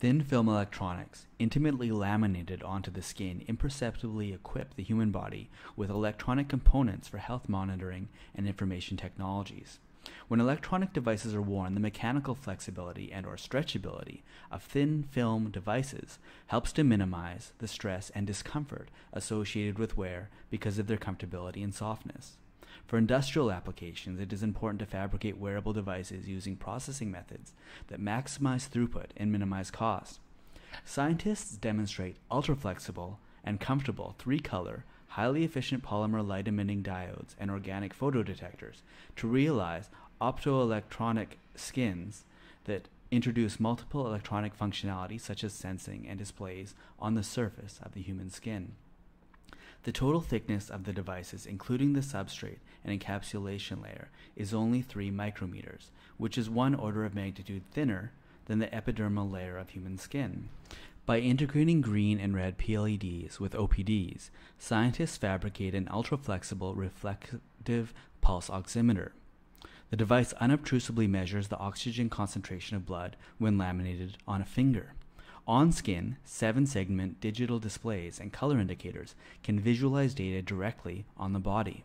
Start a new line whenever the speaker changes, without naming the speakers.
Thin film electronics, intimately laminated onto the skin, imperceptibly equip the human body with electronic components for health monitoring and information technologies. When electronic devices are worn, the mechanical flexibility and or stretchability of thin film devices helps to minimize the stress and discomfort associated with wear because of their conformability and softness. For industrial applications, it is important to fabricate wearable devices using processing methods that maximize throughput and minimize cost. Scientists demonstrate ultra-flexible and conformable three-color, highly efficient polymer light emitting diodes and organic photodetectors to realize optoelectronic skins that introduce multiple electronic functionality such as sensing and displays on the surface of the human skin. The total thickness of the devices, including the substrate and encapsulation layer, is only 3 micrometers, which is one order of magnitude thinner than the epidermal layer of human skin. By integrating green and red PLEDs with OPDs, scientists fabricate an ultra-flexible reflective pulse oximeter. The device unobtrusively measures the oxygen concentration of blood when laminated on a finger. On skin, seven segment digital displays and color indicators can visualize data directly on the body.